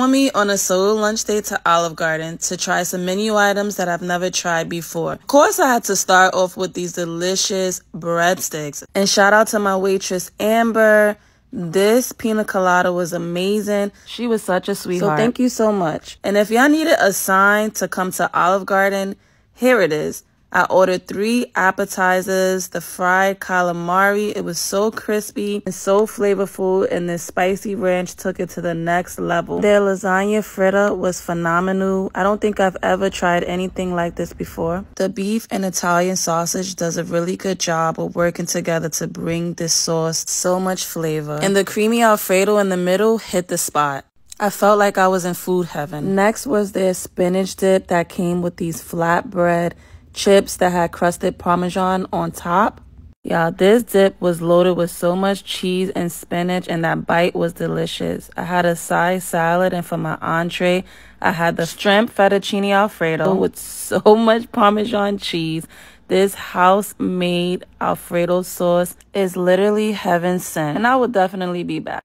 with me on a solo lunch date to Olive Garden to try some menu items that I've never tried before. Of course, I had to start off with these delicious breadsticks. And shout out to my waitress, Amber. This pina colada was amazing. She was such a sweetheart. So thank you so much. And if y'all needed a sign to come to Olive Garden, here it is. I ordered three appetizers, the fried calamari. It was so crispy and so flavorful, and the spicy ranch took it to the next level. Their lasagna fritta was phenomenal. I don't think I've ever tried anything like this before. The beef and Italian sausage does a really good job of working together to bring this sauce so much flavor. And the creamy Alfredo in the middle hit the spot. I felt like I was in food heaven. Next was their spinach dip that came with these flatbread chips that had crusted Parmesan on top. Yeah, this dip was loaded with so much cheese and spinach, and that bite was delicious. I had a side salad, and for my entree, I had the shrimp fettuccine alfredo with so much Parmesan cheese. This house made Alfredo sauce is literally heaven sent, and I will definitely be back.